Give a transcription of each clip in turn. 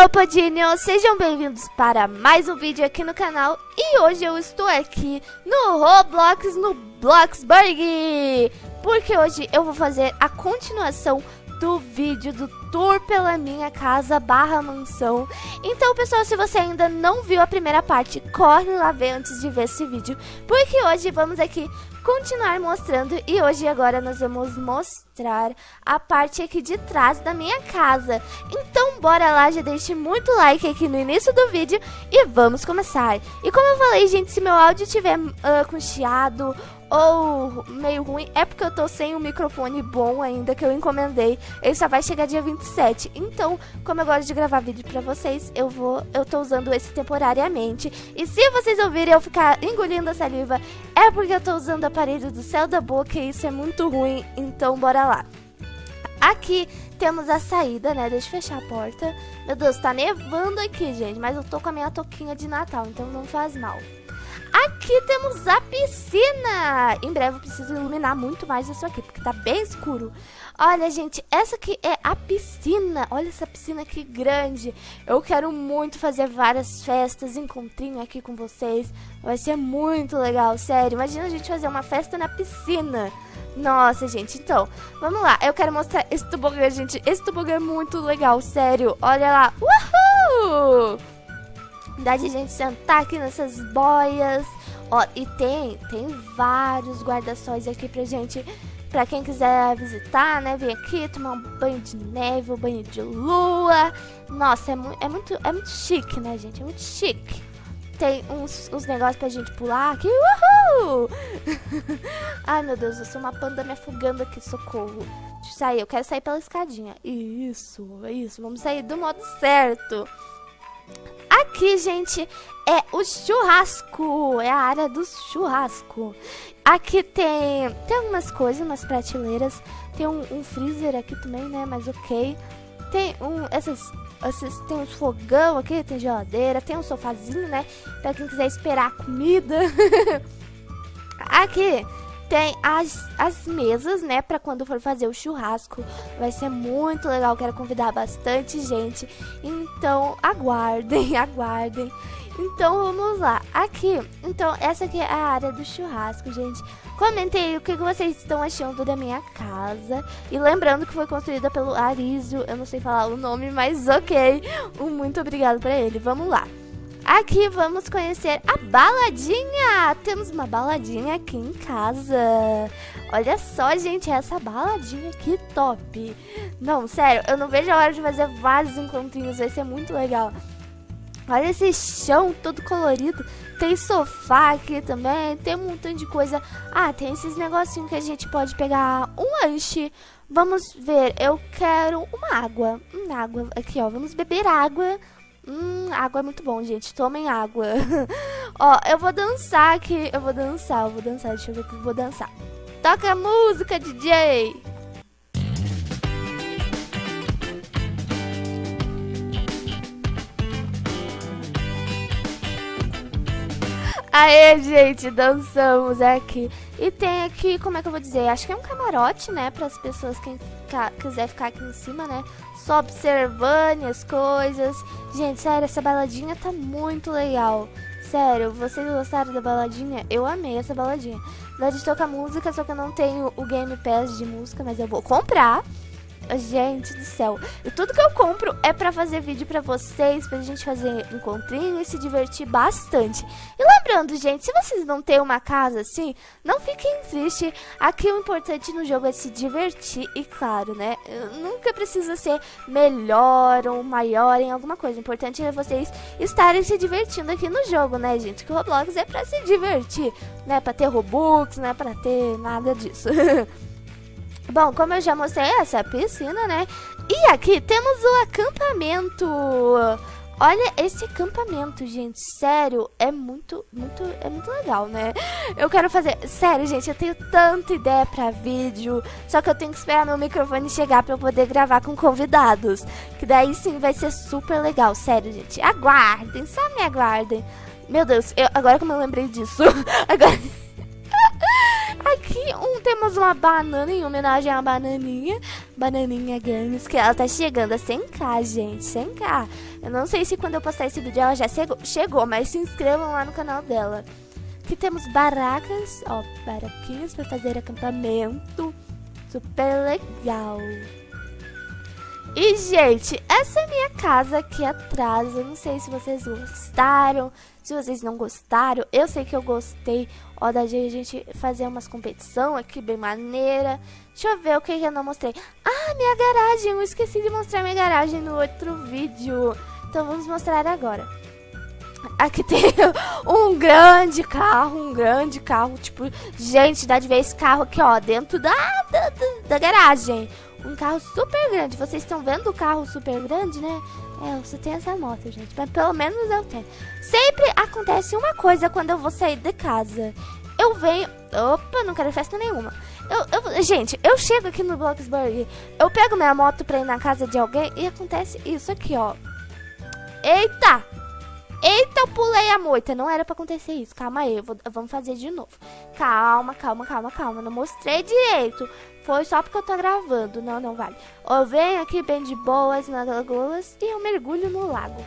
Yo, Podinho! Sejam bem-vindos para mais um vídeo aqui no canal. E hoje eu estou aqui no Roblox, no Bloxburg. Porque hoje eu vou fazer a continuação do vídeo do tour pela minha casa barra mansão. Então, pessoal, se você ainda não viu a primeira parte, corre lá ver antes de ver esse vídeo. Porque hoje vamos aqui continuar mostrando e hoje agora nós vamos mostrar a parte aqui de trás da minha casa. Então bora lá, já deixe muito like aqui no início do vídeo e vamos começar. E como eu falei, gente, se meu áudio estiver uh, com chiado ou meio ruim, é porque eu tô sem um microfone bom ainda que eu encomendei. Ele só vai chegar dia 27. Então, como eu gosto de gravar vídeo pra vocês, eu vou eu tô usando esse temporariamente. E se vocês ouvirem eu ficar engolindo a saliva, é porque eu tô usando o aparelho do céu da boca e isso é muito ruim. Então, bora lá. Aqui temos a saída, né? Deixa eu fechar a porta. Meu Deus, tá nevando aqui, gente. Mas eu tô com a minha toquinha de Natal, então não faz mal. Aqui temos a piscina. Em breve eu preciso iluminar muito mais isso aqui, porque tá bem escuro. Olha, gente, essa aqui é a piscina. Olha essa piscina aqui grande. Eu quero muito fazer várias festas, encontrinho aqui com vocês. Vai ser muito legal, sério. Imagina a gente fazer uma festa na piscina. Nossa, gente, então, vamos lá. Eu quero mostrar esse tobogã, gente. Esse tobogã é muito legal, sério. Olha lá. Uhul! Dá de gente sentar aqui nessas boias. Ó, e tem, tem vários guarda-sóis aqui pra gente, pra quem quiser visitar, né? Vir aqui, tomar um banho de neve, um banho de lua. Nossa, é, mu é, muito, é muito chique, né, gente? É muito chique. Tem uns, uns negócios pra gente pular aqui. Uhul! Ai, meu Deus, eu sou uma panda me afogando aqui, socorro. Deixa eu sair, eu quero sair pela escadinha. Isso, isso, vamos sair do modo certo. Aqui, gente, é o churrasco. É a área do churrasco. Aqui tem, tem algumas coisas, umas prateleiras. Tem um, um freezer aqui também, né? Mas ok. Tem um, essas, essas, tem uns fogão aqui, tem geladeira, tem um sofazinho, né? Pra quem quiser esperar a comida. aqui tem as, as mesas, né, para quando for fazer o churrasco. Vai ser muito legal, quero convidar bastante gente. Então, aguardem, aguardem. Então, vamos lá. Aqui, então, essa aqui é a área do churrasco, gente. Comentem o que vocês estão achando da minha casa. E lembrando que foi construída pelo Arizio. Eu não sei falar o nome, mas ok. Um muito obrigado para ele. Vamos lá. Aqui vamos conhecer a baladinha. Temos uma baladinha aqui em casa. Olha só, gente, essa baladinha aqui top. Não, sério, eu não vejo a hora de fazer vários encontrinhos. Vai ser muito legal. Olha esse chão todo colorido. Tem sofá aqui também. Tem um montão de coisa. Ah, tem esses negocinhos que a gente pode pegar um lanche. Vamos ver. Eu quero uma água. Uma água. Aqui, ó. Vamos beber água. Hum, água é muito bom, gente. Tomem água. Ó, eu vou dançar aqui. Eu vou dançar, eu vou dançar. Deixa eu ver o que eu vou dançar. Toca música, DJ! Aê, gente, dançamos aqui. E tem aqui, como é que eu vou dizer? Acho que é um camarote, né? Para as pessoas que quiser ficar aqui em cima, né? só observando as coisas. Gente, sério, essa baladinha tá muito legal. Sério, vocês gostaram da baladinha? Eu amei essa baladinha. Dá de tocar música, só que eu não tenho o Game Pass de música, mas eu vou comprar. Gente do céu. E tudo que eu compro é pra fazer vídeo pra vocês, pra gente fazer encontrinho e se divertir bastante. E lembrando, gente, se vocês não têm uma casa assim, não fiquem tristes. Aqui o importante no jogo é se divertir e, claro, né? Nunca precisa ser melhor ou maior em alguma coisa. O importante é vocês estarem se divertindo aqui no jogo, né, gente? Que o Roblox é pra se divertir, né? Pra ter Robux, não é pra ter nada disso. Bom, como eu já mostrei, essa é piscina, né? E aqui temos o acampamento. Olha esse acampamento, gente. Sério, é muito, muito, é muito legal, né? Eu quero fazer... Sério, gente, eu tenho tanta ideia pra vídeo. Só que eu tenho que esperar meu microfone chegar pra eu poder gravar com convidados. Que daí sim vai ser super legal. Sério, gente. Aguardem, só me aguardem. Meu Deus, eu, agora como eu lembrei disso. agora... Um, uma banana em homenagem à bananinha. Bananinha Games, que ela tá chegando a 100k, gente, 100k. Eu não sei se quando eu postar esse vídeo ela já chegou, chegou mas se inscrevam lá no canal dela. Aqui temos barracas, ó, baraquinhas para fazer acampamento. Super legal. E, gente, essa é minha casa aqui atrás. Eu não sei se vocês gostaram, se vocês não gostaram. Eu sei que eu gostei. Ó, da gente fazer umas competição aqui bem maneira. Deixa eu ver o que, que eu não mostrei. Ah, minha garagem. Eu esqueci de mostrar minha garagem no outro vídeo. Então vamos mostrar agora. Aqui tem um grande carro, um grande carro, tipo, gente, dá de ver esse carro aqui, ó, dentro da, da, da garagem. Um carro super grande. Vocês estão vendo o carro super grande, né? É, eu só tenho essa moto, gente. Mas pelo menos eu tenho. Sempre acontece uma coisa quando eu vou sair de casa. Eu venho. Opa, não quero festa nenhuma. Eu, eu, gente, eu chego aqui no Bloxburg, eu pego minha moto pra ir na casa de alguém e acontece isso aqui, ó. Eita! Eita, eu pulei a moita. Não era pra acontecer isso. Calma aí, vou, vamos fazer de novo. Calma, calma, calma, calma. Não mostrei direito. Foi só porque eu tô gravando. Não, não vale. Eu venho aqui bem de boas nas lagoas e eu mergulho no lago.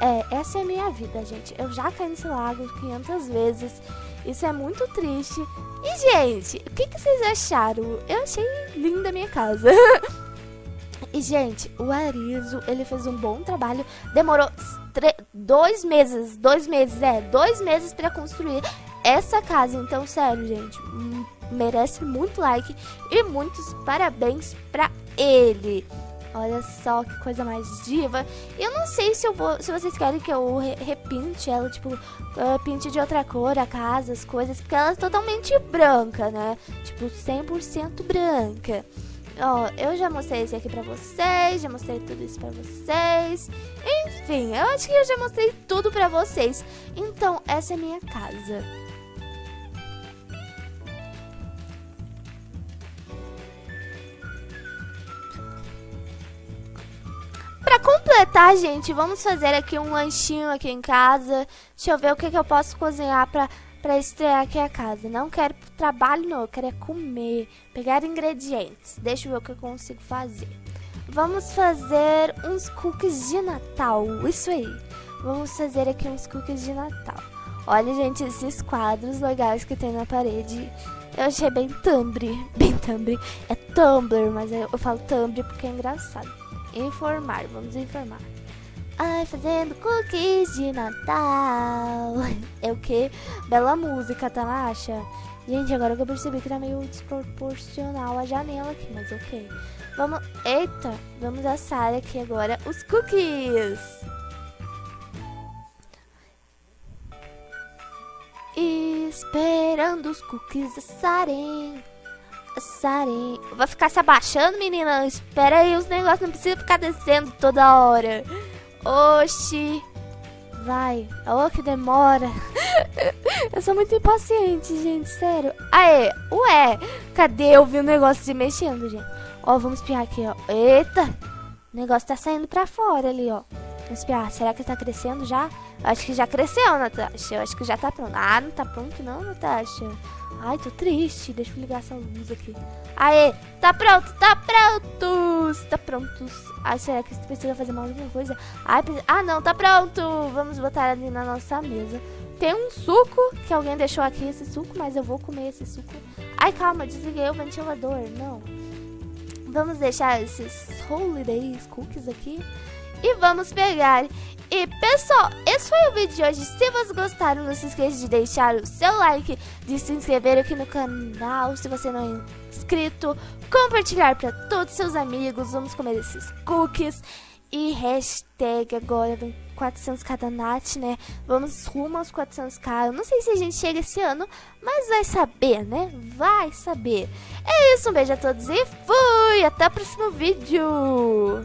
É, essa é a minha vida, gente. Eu já caí nesse lago 500 vezes. Isso é muito triste. E, gente, o que, que vocês acharam? Eu achei linda a minha casa. e, gente, o Arizo, ele fez um bom trabalho. Demorou dois meses, dois meses, é, dois meses para construir essa casa. Então, sério, gente, merece muito like e muitos parabéns pra ele. Olha só que coisa mais diva. Eu não sei se eu vou, se vocês querem que eu re repinte ela, tipo, uh, pinte de outra cor a casa, as coisas, porque ela é totalmente branca, né? Tipo, 100% branca. Ó, eu já mostrei esse aqui pra vocês, já mostrei tudo isso pra vocês. Enfim, eu acho que eu já mostrei tudo pra vocês. Então, essa é minha casa. Pra completar, gente, vamos fazer aqui um lanchinho aqui em casa. Deixa eu ver o que, que eu posso cozinhar pra para estrear aqui a casa. Não quero trabalho, não. Eu quero é comer, pegar ingredientes. Deixa eu ver o que eu consigo fazer. Vamos fazer uns cookies de Natal. Isso aí. Vamos fazer aqui uns cookies de Natal. Olha, gente, esses quadros legais que tem na parede. Eu achei bem tumbre. Bem tumbre. É Tumblr, mas eu falo tumbre porque é engraçado. Informar. Vamos informar. Ai, fazendo cookies de Natal. É o que? Bela música, tá, acha? Gente, agora que eu percebi que tá meio desproporcional a janela aqui, mas ok. Vamos... Eita! Vamos assar aqui agora os cookies. Esperando os cookies assarem. Assarem. Vai ficar se abaixando, menina? Espera aí, os negócios não precisam ficar descendo toda hora. Oxi. Vai. Oh, que demora. eu sou muito impaciente, gente. Sério. Aê. Ué. Cadê? Eu vi o um negócio se mexendo, gente. Ó, vamos espiar aqui, ó. Eita. O negócio tá saindo pra fora ali, ó. Vamos espiar. Será que tá crescendo já? Acho que já cresceu, Natasha. Eu acho que já tá pronto. Ah, não tá pronto não, Natasha. Ai, tô triste. Deixa eu ligar essa luz aqui. Aê, tá pronto, tá pronto. Tá pronto. Ai, será que precisa fazer mais alguma coisa? Ai, ah, não, tá pronto. Vamos botar ali na nossa mesa. Tem um suco que alguém deixou aqui, esse suco, mas eu vou comer esse suco. Ai, calma, desliguei o ventilador. Não. Vamos deixar esses holidays cookies aqui. E vamos pegar e pessoal, esse foi o vídeo de hoje. Se vocês gostaram, não se esqueça de deixar o seu like, de se inscrever aqui no canal se você não é inscrito, compartilhar para todos os seus amigos. Vamos comer esses cookies. E hashtag agora vem 400k Nath, né? Vamos rumo aos 400k. Eu não sei se a gente chega esse ano, mas vai saber, né? Vai saber. É isso, um beijo a todos e fui! Até o próximo vídeo!